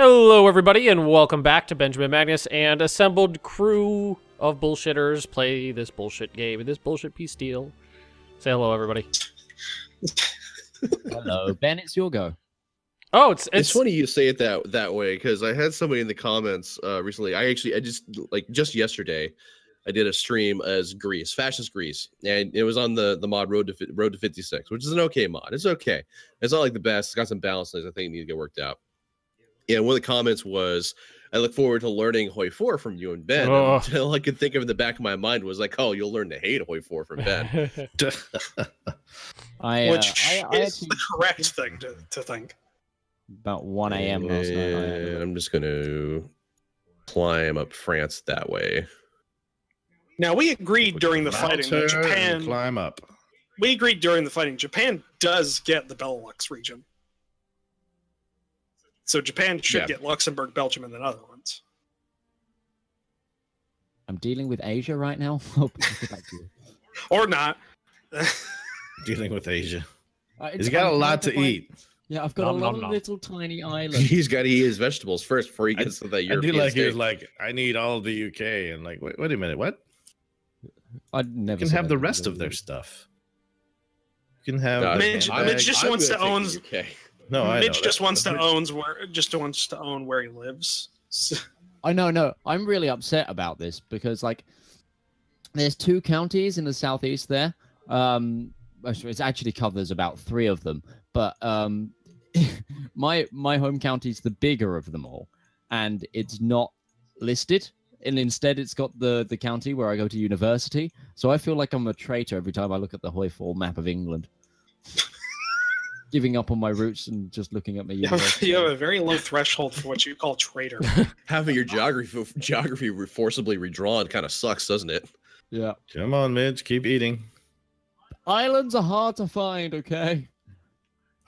Hello, everybody, and welcome back to Benjamin Magnus and assembled crew of bullshitters play this bullshit game and this bullshit piece deal. Say hello, everybody. Hello, Ben. It's your go. Oh, it's It's, it's, funny you say it that that way because I had somebody in the comments uh, recently. I actually, I just like just yesterday, I did a stream as Greece, fascist Greece, and it was on the the mod Road to Road to Fifty Six, which is an okay mod. It's okay. It's not like the best. It's got some balances I think need to get worked out. Yeah, one of the comments was, "I look forward to learning Hoi Four from you and Ben." Ugh. And all I could think of in the back of my mind was like, "Oh, you'll learn to hate Hoi Four from Ben." I, uh, which I, I is actually the correct thing to, to think. about 1 a.m. last night. I, And I'm just gonna climb up France that way. Now we agreed during the fighting that Japan. climb up. We agreed during the fighting Japan does get the Benelux region, so Japan should Yeah. get Luxembourg, Belgium, and the Netherlands. I'm dealing with Asia right now. Hope I can get back to you. Or not. Dealing with Asia. Uh, He's it's- got a I'm lot trying to find- eat. Yeah, I've got Nom, a nom, lot of nom. little tiny islands. He's got to eat his vegetables first before he I- gets to that I do European like he was like, I need all the UK, and like, wait, wait a minute, what? I'd never You can have the rest of their stuff. You can have. No, the Mitch- handbag. Mitch just I'm wants gonna own- the UK. No, I Mitch know, just wants to that- own where just wants to own where he lives. So- I know, no. I'm really upset about this because, like, there's two counties in the southeast there. Um, actually, it actually covers about three of them, but um, my my home county's the bigger of them all, and it's not listed. And instead, it's got the the county where I go to university. So I feel like I'm a traitor every time I look at the Hoi Four map of England. Giving up on my roots and just looking at my You have, university. you have a very low threshold for what you call traitor. Having your geography geography forcibly redrawn kind of sucks, doesn't it? Yeah. Come on, Midge, keep eating. Islands are hard to find, okay?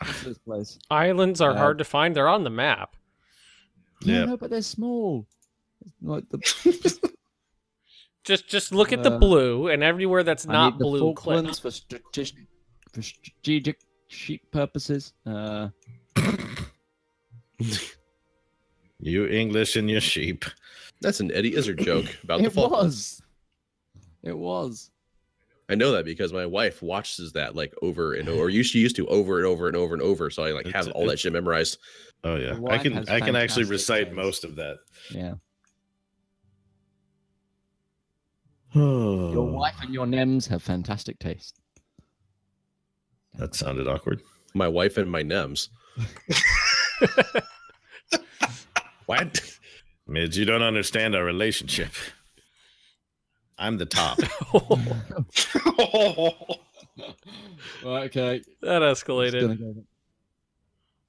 What's this place? islands are Uh, hard to find. They're on the map. No, Yeah. no, but they're small. Like the, Just just look at the Uh, blue, and everywhere that's I not need the blue, click. For, strate- for strategic sheep purposes. Uh, You English and your sheep. That's an Eddie Izzard joke about the it Falklands. was. It was. I know that because my wife watches that like over and over. Or she used to over and over and over and over. So I like have all that shit memorized. Oh yeah, I can I can actually recite taste. most of that. Yeah. Your wife and your nems have fantastic taste. That sounded awkward. My wife and my nems. what? Midge, you don't understand our relationship. I'm the top. Right, okay. that escalated.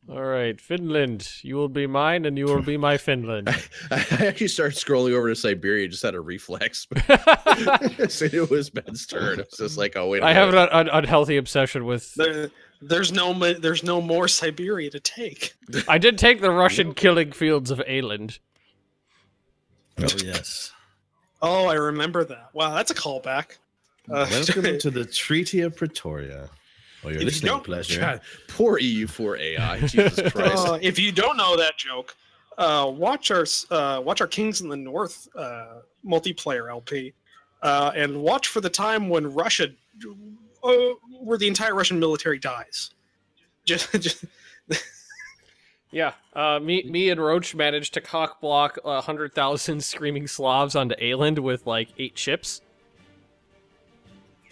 Go- All right, Finland. You will be mine, and you will be my Finland. I actually started scrolling over to Siberia, just had a reflex. so it was Ben's turn. It was just like, oh wait. a I have minute. an unhealthy obsession with. there, there's no there's no more Siberia to take. I did take the Russian killing fields of Aland. oh yes. Oh, I remember that. Wow, that's a callback. Uh, Welcome to the Treaty of Pretoria. Oh, your If you listening don't- pleasure. God, poor EU4 AI. Jesus Christ. Uh, if you don't know that joke, uh, watch our uh, watch our Kings in the North uh, multiplayer LP, uh, and watch for the time when Russia, uh, where the entire Russian military dies. Just, just Yeah, uh, me, me and Roach managed to cockblock a hundred thousand screaming Slavs onto Aland with like eight ships.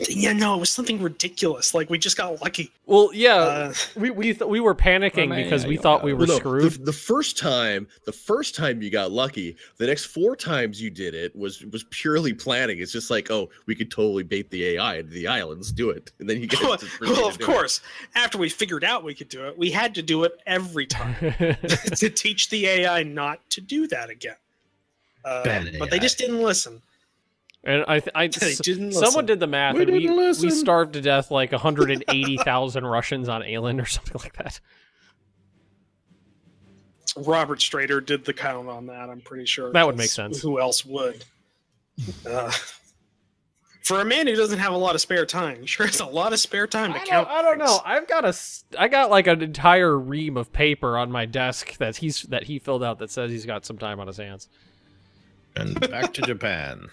Yeah, no, it was something ridiculous. Like we just got lucky. Well, yeah, Uh, we we th- we were panicking Romania, because we thought got we were Well, no, screwed. The, the first time, the first time you got lucky, the next four times you did it was was purely planning. It's just like, oh, we could totally bait the AI into the islands, do it, and then you get. well, well, of do it. course, after we figured out we could do it, we had to do it every time to teach the AI not to do that again. Uh, Bad but they just didn't listen. And I, th- I didn't someone listen. did the math, We and we didn't we starved to death like hundred and eighty thousand Russians on Aland or something like that. Robert Strader did the count on that. I'm pretty sure That would make sense. Who else would? Uh, For a man who doesn't have a lot of spare time, he sure has a lot of spare time to I don't, count. I don't know. I've got a, s- I got like an entire ream of paper on my desk that he's that he filled out that says he's got some time on his hands. And back to Japan.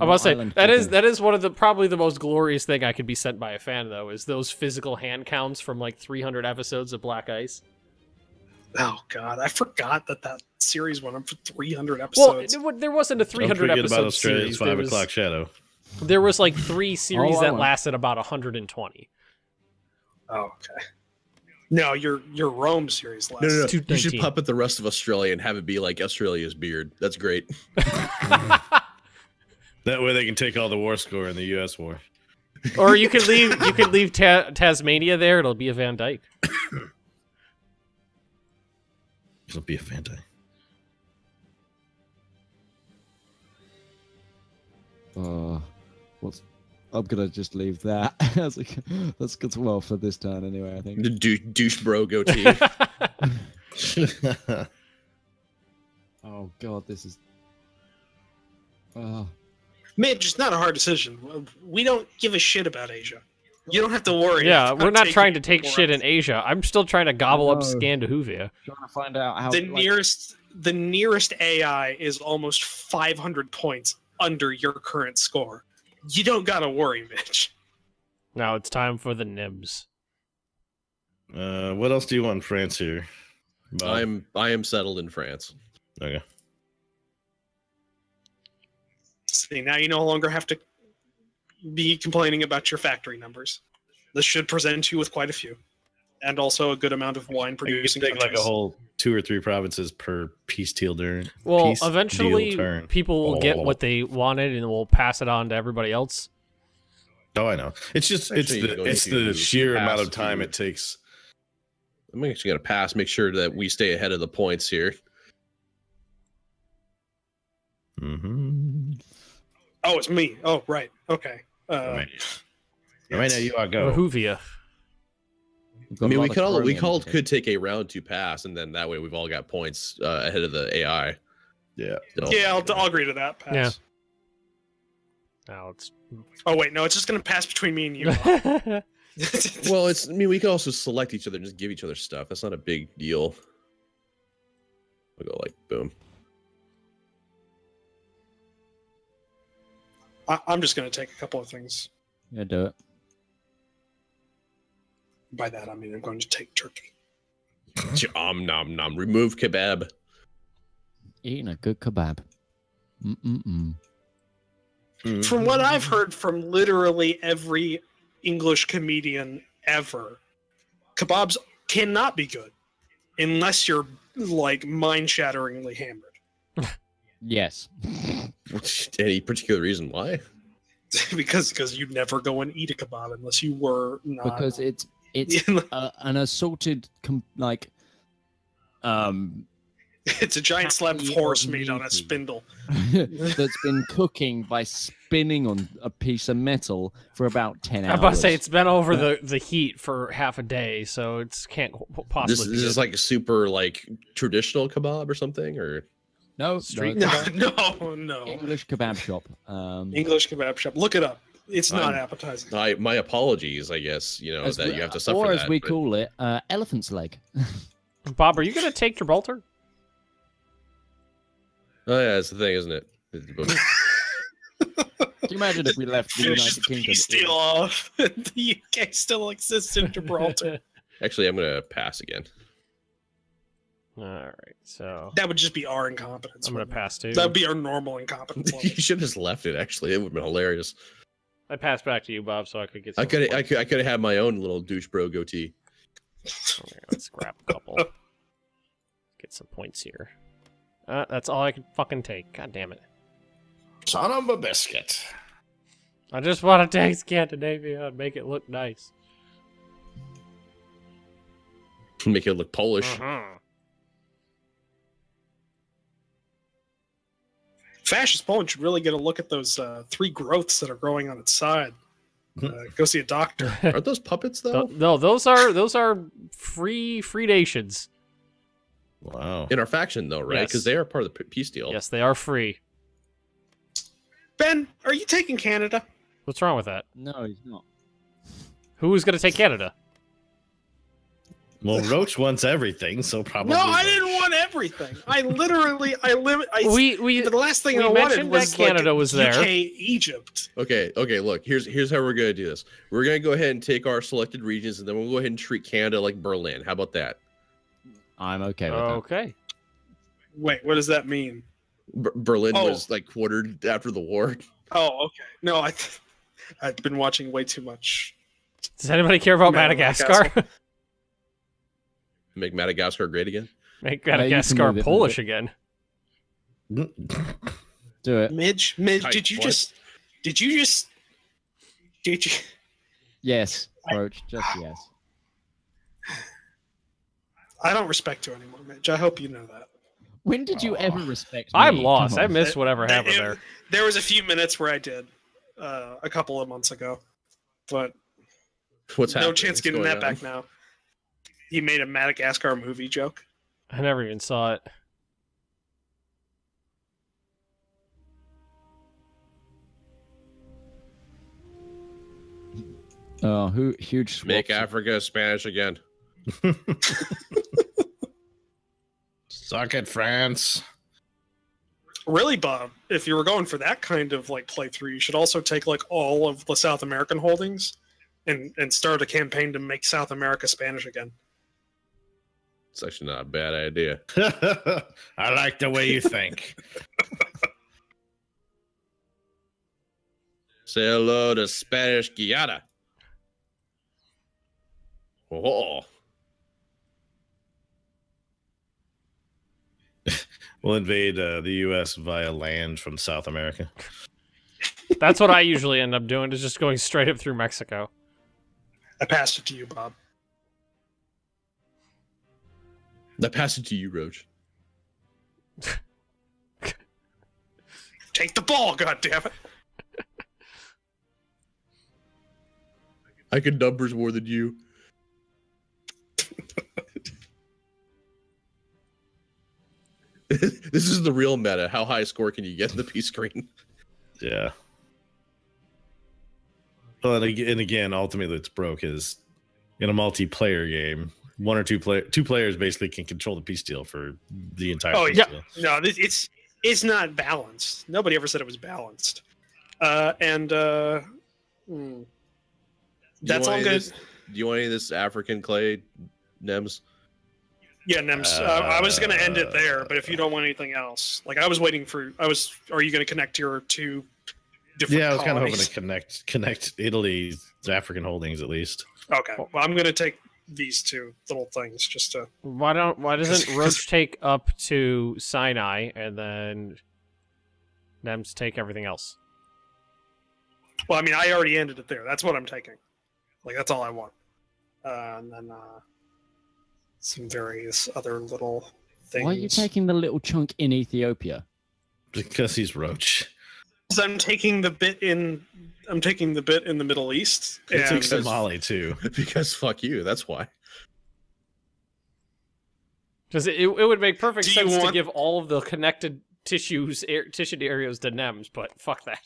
I must say Island that is people. that is one of the probably the most glorious thing I could be sent by a fan though is those physical hand counts from like 300 episodes of Black Ice. Oh god, I forgot that that series went up for 300 Well, episodes. it, wa- there wasn't a Don't 300 forget episode about Australia's series. Five was, o'clock shadow. there was like three series I that want. lasted about 120. oh, okay. No, your your Rome series last. No, no, no. You should nineteen. puppet the rest of Australia and have it be like Australia's beard. That's great. That way they can take all the war score in the U.S. war. or you could leave you could leave Ta- Tasmania there. It'll be a Van Dyke. It'll be a fantasy. Uh, what's? I'm gonna just leave that. That's good. Well, for this turn anyway. I think. The dou- douche bro goatee. Oh god, this is. Uh, Mitch, it's not a hard decision. We don't give a shit about Asia. You don't have to worry. yeah, about we're not trying to take shit in Asia. I'm still trying to gobble up know. Scandinavia. trying to find out how. the like- nearest the nearest AI is almost 500 points under your current score. You don't gotta worry, Mitch. Now it's time for the nibs. Uh, what else do you want in France here? Bob? I'm I am settled in France. okay. See, now you no longer have to be complaining about your factory numbers. This should present you with quite a few, and also a good amount of wine producing take like a whole two or three provinces per peace deal turn. Well, peace eventually deal turn. people will get Oh. what they wanted and will pass it on to everybody else. Oh, I know. It's just it's the it's the sheer amount of time to- it takes. I'm actually gonna pass. Make sure that we stay ahead of the points here. Mm-hmm. Oh, it's me. Oh, right. Okay. Uh, right. right now you are go. Rahuvia. We've I mean, we could all we called could take a round two pass, and then that way we've all got points uh, ahead of the AI. Yeah. So- yeah, I'll, I'll agree to that. Pass. Yeah. Now it's Oh wait, no, it's just gonna pass between me and you. Well, it's. I mean, we could also select each other and just give each other stuff. That's not a big deal. We'll go like boom. I, I'm just gonna take a couple of things. Yeah, do it. By that I mean I'm going to take turkey. Om nom nom. Remove kebab. Eating a good kebab. Mm-mm-mm. Mm-hmm. From what I've heard from literally every English comedian ever, kebabs cannot be good unless you're like mind-shatteringly hammered. Yes. Any particular reason why? because because you'd never go and eat a kebab unless you were not because it's it's uh, an assorted com- like um it's a giant slab of horse meat on a spindle. that's been cooking by spinning on a piece of metal for about 10 hours. I'm about to say it's been over the, the heat for half a day, so it's can't possibly. This, be this is like a super like traditional kebab or something, or no, street no, No, no, no. English kebab shop. Um, English kebab shop. Look it up. It's not I'm- appetizing. I my apologies. I guess you know as that we- you have to suffer or as that, we but- call it, uh, elephant's leg. Bob, are you gonna take Gibraltar? Oh yeah, that's the thing, isn't it? It's- Can you imagine if we left the United the Kingdom? peace off. the UK still exists in Gibraltar. Actually, I'm gonna pass again. All right, so that would just be our incompetence. I'm gonna wouldn't it? pass too. That would be our normal incompetence. you should have just left it. Actually, it would have been hilarious. I passed back to you, Bob, so I could get. I could I could I could have had my own little douche bro goatee. Here, Let's grab a couple. Get some points here. Uh, that's all I can fucking take. God damn it! Son of a biscuit. I just want to take Scandinavia and make it look nice. Make it look Polish. Uh-huh. Fascist Poland should really get a look at those uh, three growths that are growing on its side. Uh, go see a doctor. Aren't those puppets though? Th- no, those are those are free free nations. Wow. In our faction though, right? Yes. Because they are part of the peace deal. Yes, they are free. Ben, are you taking Canada? What's wrong with that? No, he's not. Who's going to take Canada? Well, Roach wants everything, so probably. no, I didn't want everything. I literally, I limit. I, We we the last thing we I wanted mentioned that was Canada like, was there. UK, Egypt. Okay, okay, look, here's here's how we're gonna do this. We're gonna go ahead and take our selected regions and then we'll go ahead and treat Canada like Berlin. How about that? I'm okay with okay. Wait, what does that mean? Ber- Berlin Oh. was like quartered after the war. Oh, okay. No, I, th- I've been watching way too much. Does anybody care about Madagascar. Madagascar? Make Madagascar great again. Make Yeah, you can Madagascar move it, move Polish it. again. Do it. Midge, Midge, Type did you what? just? Did you just? Did you? Yes, Roach. Just yes. I don't respect you anymore, Midge. I hope you know that. When did you ever respect me? I'm Come lost. I missed whatever That- happened it- there. There was a few minutes where I did, uh, a couple of months ago, but What's no happening? chance What's getting that on? back now. He made a Madagascar movie joke. I never even saw it. Oh, who huge Make swaps. Africa Spanish again. Suck it, France. Really, Bob, if you were going for that kind of like playthrough, you should also take like all of the South American holdings and and start a campaign to make South America Spanish again. It's actually not a bad idea. I like the way you think. Say hello to Spanish Guiana. Oh, We'll invade uh, the U.S. via land from South America. That's what I usually end up doing, is just going straight up through Mexico. I passed it to you, Bob. I pass it to you, Roach. Take the ball, goddammit. I can numbers more than you. this is the real meta. How high a score can you get in the peace screen? Yeah. Well, and and again, ultimately, it's broke is in a multiplayer game. One or two play two players basically can control the peace deal for the entire. Oh, yeah. deal. No, it's it's not balanced. Nobody ever said it was balanced. Uh, and uh, hmm. Do you that's want all any of good. this- Do you want any of this African clay, Nems? Yeah, Nems. Uh, I was gonna end it there, but if you don't want anything else, like I was waiting for, I was. Are you gonna connect your two different? Yeah, I was kind of hoping to connect connect Italy's African holdings at least. Okay, well, I'm gonna take these two little things just to. Why don't why doesn't Because- Roach take up to Sinai and then Nems take everything else? Well, I mean, I already ended it there. That's what I'm taking. Like that's all I want. Uh, and then uh, some various other little things. Why are you taking the little chunk in Ethiopia? Because he's Roach. 'Cause I'm taking the bit in. I'm taking the bit in the Middle East. He took And Somali too. because fuck you. That's why. Because it, it would make perfect Do you sense to want- give all of the connected tissues air, tissue areas to Nems, but fuck that.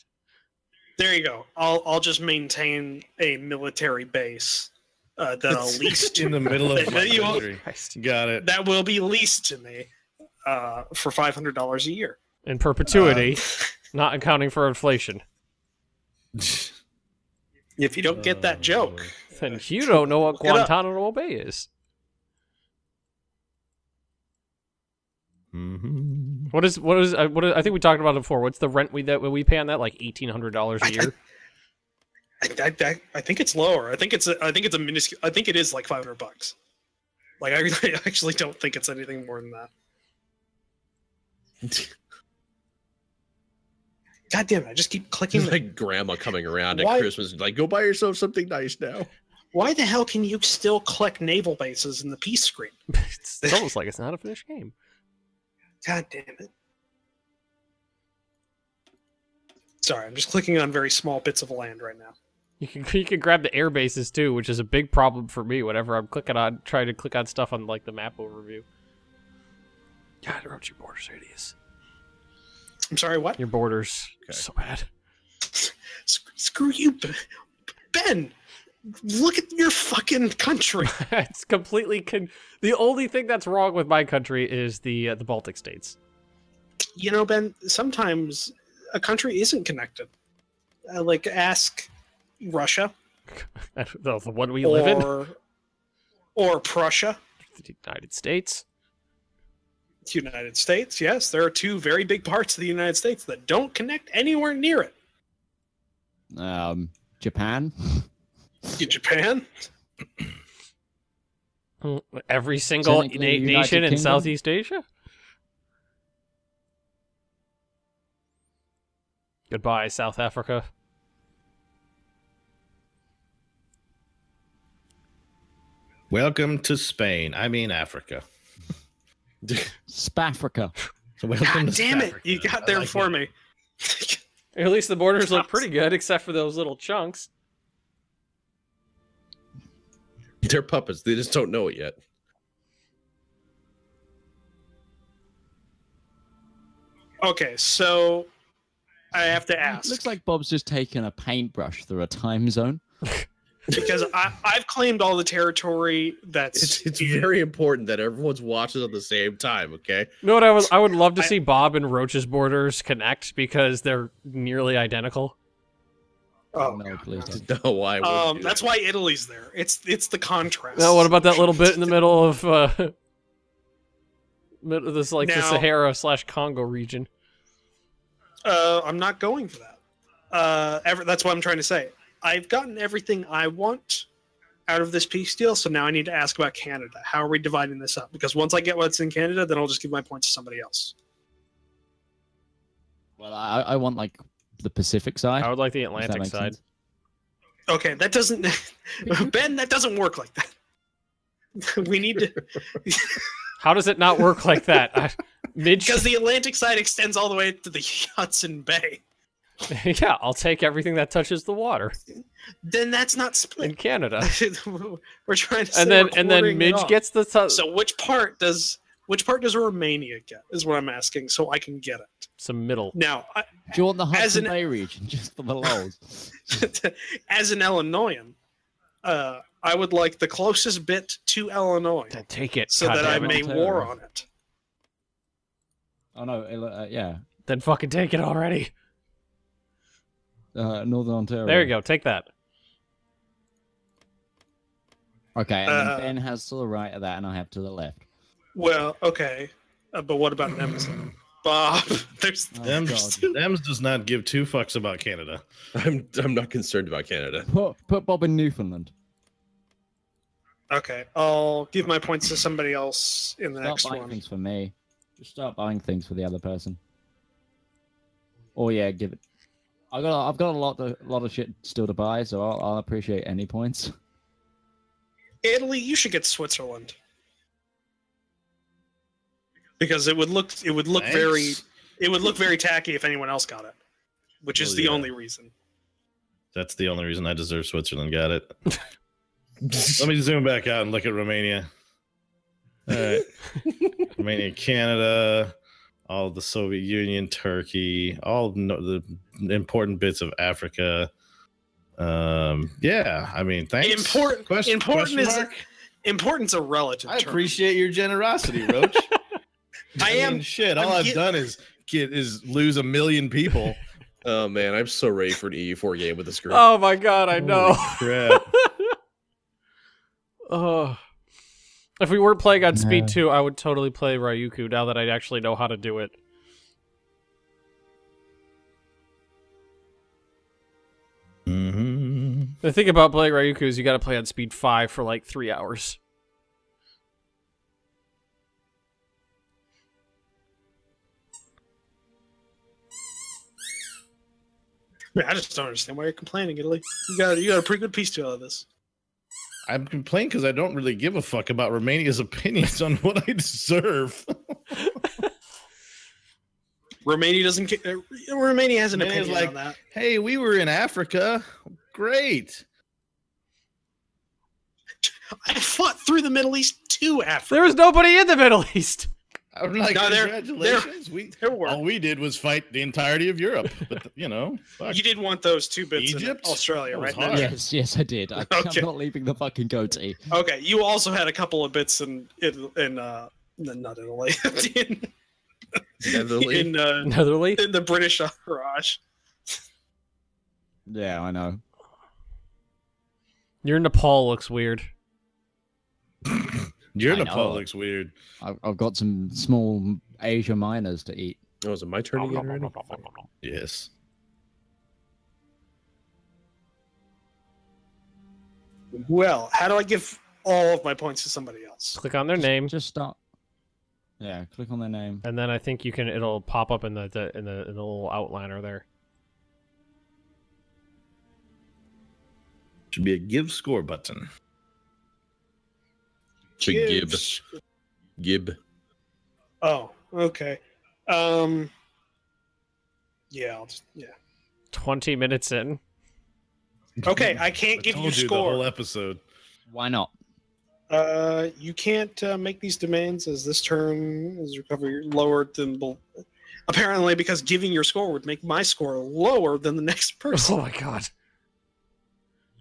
there you go. I'll I'll just maintain a military base uh, that I'll lease to in the middle of That- my that you- country. Christ. Got it. that will be leased to me uh, for five hundred dollars a year. In perpetuity, Um, not accounting for inflation. If you don't get that joke, Then you don't know what Look it up. Guantanamo Bay is. Mhm. What is what is uh, what is, I think we talked about it before. What's the rent we that we pay on that? Like eighteen hundred dollars a year. I, I, I, I think it's lower. I think it's a, I think it's a minuscule. I think it is like five hundred bucks. Like I, I actually don't think it's anything more than that. God damn it! I just keep clicking. It's the- like grandma coming around Why- at Christmas, like, go buy yourself something nice now. Why the hell can you still click naval bases in the peace screen? it's, it's almost like it's not a finished game. God damn it! Sorry, I'm just clicking on very small bits of land right now. You can you can grab the air bases too, which is a big problem for me whenever I'm clicking on trying to click on stuff on like the map overview. God, I wrote your borders hideous. I'm sorry, what? Your borders Okay. so bad. Sc- Screw you, Ben. Look at your fucking country. it's completely con- the only thing that's wrong with my country is the uh, the Baltic states. You know, Ben. Sometimes a country isn't connected. Uh, like ask Russia the, one we live in, or or Prussia, the United States. United States. Yes, there are two very big parts of the United States that don't connect anywhere near it. Um, Japan. Japan. Every single Technically na- United nation in Kingdom? Southeast Asia. Goodbye, South Africa. Welcome to Spain. I mean Africa. Spafrica. So God to damn it! You got there like for it. me. At least the borders look pretty good, except for those little chunks. They're puppets. They just don't know it yet. Okay, so I have to ask Looks like Bob's just taken a paintbrush through a time zone. because I, I've claimed all the territory that's It's it's very important that everyone's watching at the same time. Okay. You know what I would I would love to I- see Bob and Roach's borders connect because they're nearly identical. Oh, no, please don't. No, why? um, that's why Italy's there. It's it's the contrast. Now, what about that little bit in the middle of uh, mid- this like the Sahara slash Congo region? Uh, I'm not going for that. Uh, ever, that's what I'm trying to say. I've gotten everything I want out of this peace deal, so now I need to ask about Canada. How are we dividing this up? Because once I get what's in Canada, then I'll just give my points to somebody else. Well, I, I want like the Pacific side. I would like the Atlantic side. sense. Okay, that doesn't. ben, that doesn't work like that. we need to How does it not work like that? I, mid because the Atlantic side extends all the way to the Hudson Bay. yeah, I'll take everything that touches the water Then that's not split in. Canada, we're trying to say and then we're and then Midge gets the t- So which part does which part does Romania get? Is what I'm asking, so I can get it. some middle. Now, I, Do you want the As Hudson an- Bay region just for the lols? as an Illinoisan, uh, I would like the closest bit to Illinois, Then take it, so that I may Ontario. war on it. oh no, uh, yeah, Then fucking take it already. Uh, Northern Ontario. There you go. Take that. Okay, and Uh, then Ben has to the right of that, and I have to the left. Well, okay, uh, but what about Amazon? Bob, there's Oh, Nems, God. Nems does not give two fucks about Canada. I'm I'm not concerned about Canada. Put put Bob in Newfoundland. okay. I'll give my points to somebody else in the Start next buying one. things for me. Just start buying things for the other person. Oh yeah, give it. I got I've got a lot of lot of shit still to buy, so I'll, I'll appreciate any points. Italy, you should get Switzerland because it would look it would look very it would look very tacky if anyone else got it, which is Well, the yeah. only reason. That's the only reason I deserve Switzerland. Got it. Let me zoom back out and look at Romania. All right. Romania, Canada, all the Soviet Union, Turkey, all the important bits of Africa. Um, yeah, I mean, thanks. Important- Question, important question is- mark? Important's a relative I term. appreciate your generosity, Roach. I mean, am- shit. All I'm I've get- done is get is lose a million people. Oh man, I'm so ready for an EU4 game with this group. Oh my god, I know. Holy crap. Oh. If we weren't playing on Speed 2, I would totally play Ryuku now that I actually know how to do it. Mhm. The thing about playing Ryuku is you gotta play on Speed 5 for like three hours. I just don't understand why you're complaining, Italy. You got you got a pretty good piece to all of this. I'm complaining because I don't really give a fuck about Romania's opinions on what I deserve. Romania doesn't. ca- uh, Romania has an Romania's opinion like- on that. hey, we were in Africa. Great. I fought through the Middle East to Africa. There was nobody in the Middle East. I'm like, No, there- congratulations. We There were. all we did was fight the entirety of Europe, but you know, fuck. You didn't want those two bits Egypt? in Australia, right? hard. Yes, yes, I did. I, Okay. I'm not leaving the fucking goatee. Okay, you also had a couple of bits in in, in uh, not Italy, in, Netherly. in, uh, Netherly. in the British Raj. Yeah, I know. Your Nepal looks weird. Your I Nepal know. looks weird. I've, I've got some small Asia miners to eat. Oh, is it my turn again already? Yes. Well, how do I give all of my points to somebody else? Click on their name, Just stop. Yeah, click on their name. and then I think you can. It'll pop up in the, the in the in the little outliner there. Should be a give score button. To Gib. Gibbs. Gib. Oh, okay. Um. Yeah, I'll just yeah. Twenty minutes in. Okay, I can't I give told you the score. whole episode. Why not? Uh, you can't uh, make these demands as this turn is recovery lower than. bel- Apparently, because giving your score would make my score lower than the next person. Oh my god,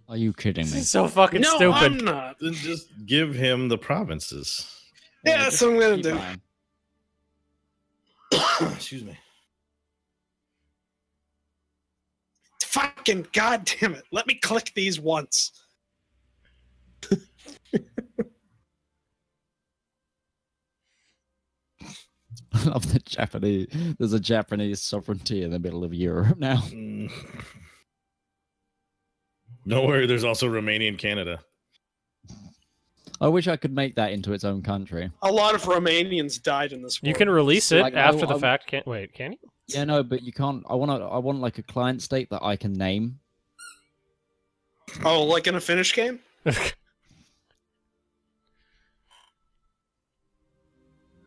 Are you kidding this me? is so fucking no, stupid. I'm not. Then just give him the provinces. Yeah, that's what I'm gonna do. buying. Excuse me. Fucking goddamn it! Let me click these once. I love the Japanese. There's a Japanese sovereignty in the middle of Europe now. Mm. Don't worry, there's also Romania and Canada. I wish I could make that into its own country. A lot of Romanians died in this war. You can release it Like, I- after the I- fact. Can't wait? Can you? Yeah, no, but you can't. I want to. I want like a client state that I can name. Oh, like in a Finnish game?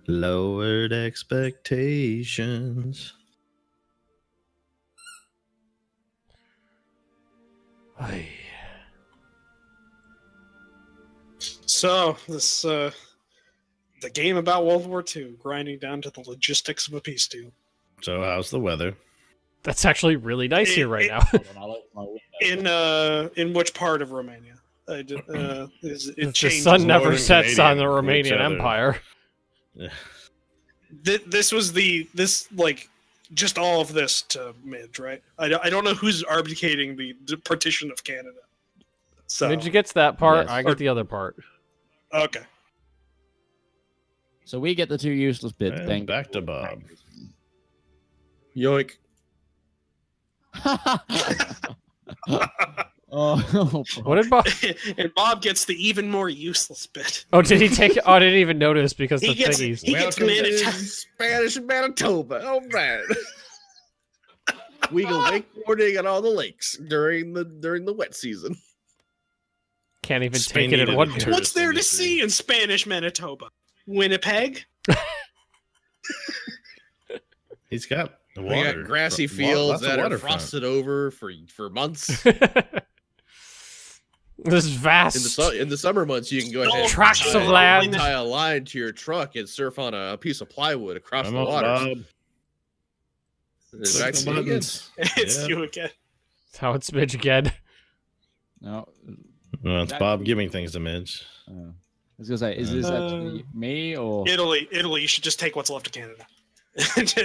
Lowered expectations. So this uh, the game about World War II, grinding down to the logistics of a peace deal. So how's the weather? That's actually really nice here right It- now. In uh, in which part of Romania? I d- uh, is, it the sun never Northern sets on the Canadian to each Romanian other. Empire. Th- this was the this like just all of this to Midge, right? I, don't- I don't know who's advocating the, the partition of Canada. So Midge gets that part. Yes. I get the other part. okay, So we get the two useless bits. And Bang. back to Bob. Yoink. Oh, oh, What did Bob? and Bob gets the even more useless bit. Oh, did he take? Oh, I didn't even notice because He the gets thingies. he gets Welcome to Manitoba. Spanish Manitoba. Oh, all right. we go wakeboarding on all the lakes during the during the wet season. Can't even Spain take it in one turn. What's there to industry. see in Spanish Manitoba? Winnipeg. He's got the water. We got grassy Wa- fields that are waterfront. frosted over for for months. This is vast. In the su- in the summer months, you can go ahead and Tracts tie- of land. tie a line to your truck and surf on a piece of plywood across Come the water. Bob. It's back to you again. It's Yeah. you again. That's how it's Midge again. no. Well, it's Bob giving things to Midge. Uh, I was gonna say, is this Uh, actually me or? Italy, Italy, you should just take what's left of Canada. and,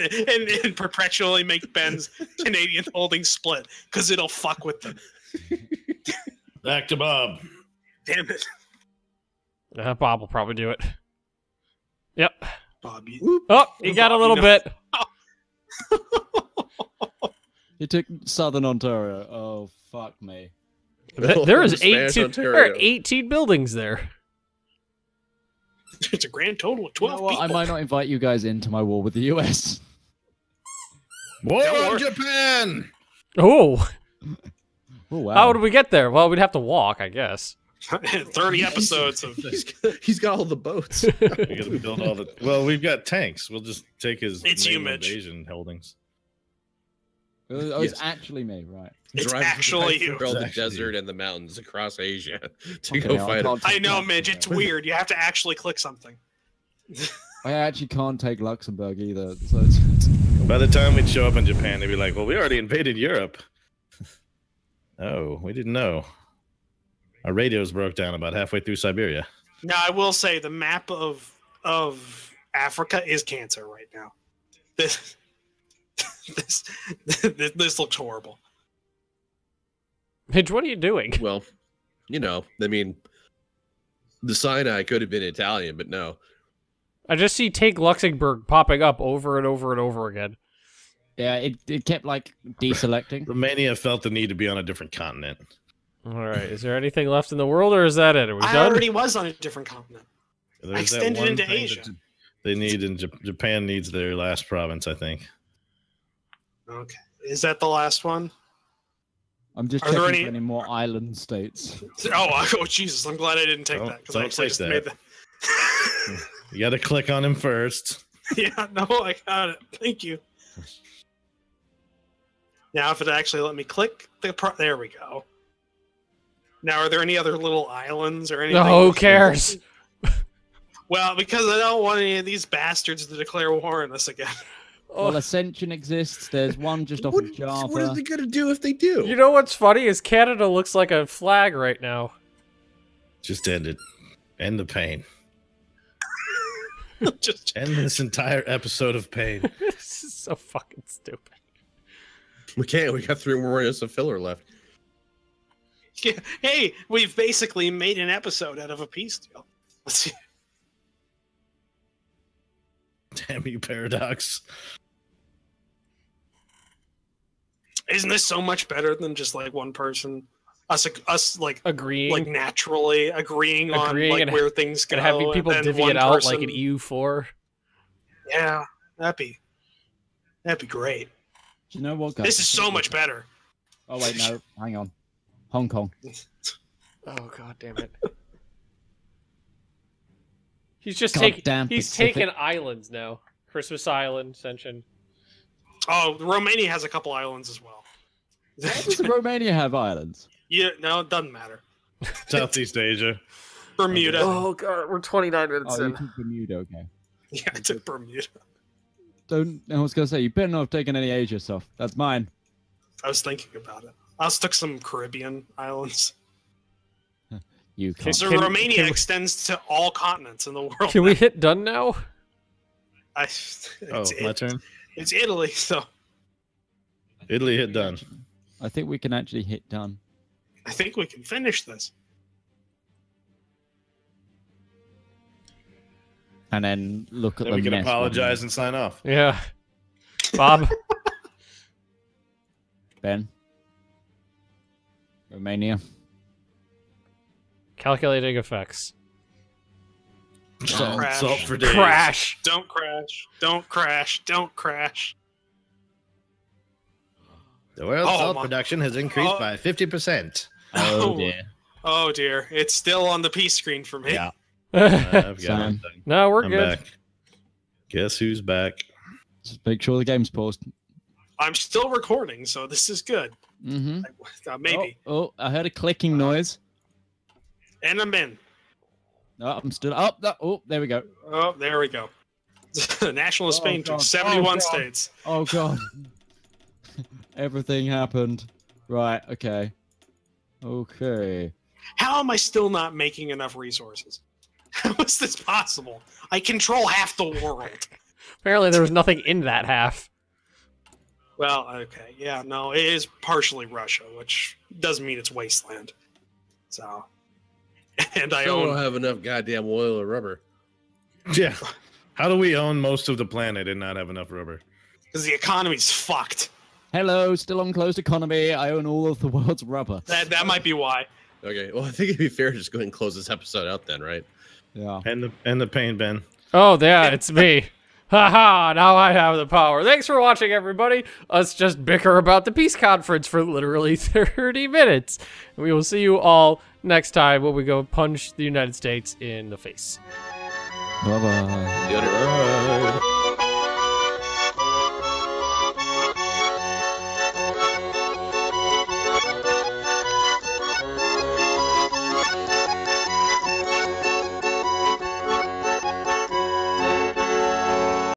and perpetually make Ben's Canadian holding split because it'll fuck with them. Back to Bob. Damn it, Uh, Bob will probably do it. Yep. Bob. You, Oh, he got a little No. bit. He took Southern Ontario. Oh fuck me. Th- There is 18, there are 18 buildings there. it's a grand total of You know twelve? I might not invite you guys into my war with the US. War Don't on. Japan. Oh, Oh wow. how would we get there? Well, we'd have to walk, I guess. Thirty episodes of He's got, he's got all the boats. We gotta build all the. Well, we've got tanks. We'll just take his It's you, mainland Mitch. Asian holdings. It was, it Yes. actually me, right? It's Drive- actually you. through all the actually desert and the mountains across Asia to Okay, go I'll- fight I'll him. I take know. Midge. It's weird. You have to actually click something. I actually can't take Luxembourg either. So it's, By the time we'd show up in Japan, they'd be like, "Well, we already invaded Europe." Oh, we didn't know. Our radios broke down about halfway through Siberia. Now I will say the map of of Africa is cancer right now. This this this, this looks horrible. Midge, what are you doing? Well, you know, I mean, the Sinai could have been Italian, but no. I just see Take Luxembourg popping up over and over and over again. Yeah, it, it kept like deselecting. Romania felt the need to be on a different continent. All right. Is there anything left in the world, or is that it? Are we I done? already was on a different continent. There's that extended into Asia. They need in Japan needs their last province, I think. Okay, is that the last one? I'm just Are there checking any- for any more island states. Oh, I- oh Jesus! I'm glad I didn't take Don't- that because I don't actually take just that. made that. You got to click on him first. yeah, no, I got it. Thank you. Now, if it actually let me click the pro- there we go. Now, are there any other little islands or anything? No, who cares? Well, because I don't want any of these bastards to declare war on us again. Oh, Well, Ascension exists. There's one just off What, of Java. what are they gonna do if they do? you know what's funny is Canada looks like a flag right now. Just end it. End the pain. Just End this entire episode of pain. this is so fucking stupid. We can't. We got three more minutes of filler left. yeah, hey, we've basically made an episode out of a peace deal. Let's see. Damn you, Paradox. Isn't this so much better than just like one person? Us, us like Agreeing like naturally agreeing, Agreeing on like and- where things go and having people then divvy it out person- like an E EU4. Yeah, that'd be that'd be great. Do you know what? guys? This is so much better. Oh wait, no. Hang on. Hong Kong. Oh god damn it. He's just Goddamn taking he's Pacific. taking islands now. Christmas Island, Ascension. Oh, Romania has a couple islands as well. Does Romania have islands? yeah, no, it doesn't matter. Southeast Asia. Bermuda. Oh god, we're 29 minutes Oh, you took Bermuda. Okay. Yeah, I took Bermuda. Don't. I was gonna say you better not have taken any Asia stuff. That's mine. I was thinking about it. I also took some Caribbean islands. You can't. So Can- Romania can we- extends to all continents in the world. Can we hit done now? I, it's, Oh, my turn. it's Italy, so Italy hit done. I think we can actually hit done. I think we can finish this. And then look at Then the we can mess we're apologize and sign off. Yeah. Bob. Ben. Romania. Calculating effects. Salt, Crash. salt for days. Crash. Don't crash. Don't crash. Don't crash. The world's Oh, salt my- production has increased Oh. by 50%. Oh Oh. dear. Oh dear, it's still on the peace screen for me. Yeah. I've got Sam. no, we're I'm good. back. Guess who's back? Just make sure the game's paused. I'm still recording, so this is good. Mm-hmm. Uh, maybe. Oh, oh, I heard a clicking noise. And I'm in. No, I'm still up. Oh, oh, there we go. Oh, there we go. National of Oh, Spain God. took 71 Oh, states. Oh god. Everything happened. Right, okay. Okay. How am I still not making enough resources? How is this possible? I control half the world. Apparently, there was nothing in that half. Well, okay, yeah, no, it is partially Russia, which doesn't mean it's wasteland. So, and I Still don't have enough goddamn oil or rubber. Yeah. How do we own most of the planet and not have enough rubber? Because the economy's fucked. Hello, still on closed economy. I own all of the world's rubber. That that might be why. Okay, well, I think it'd be fair to just go ahead and close this episode out then, right? Yeah. And the and the pain, Ben. Oh, yeah, it's me. Haha, now I have the power. Thanks for watching, everybody. Let's just bicker about the peace conference for literally 30 minutes. We will see you all next time when we go punch the United States in the face. Bye bye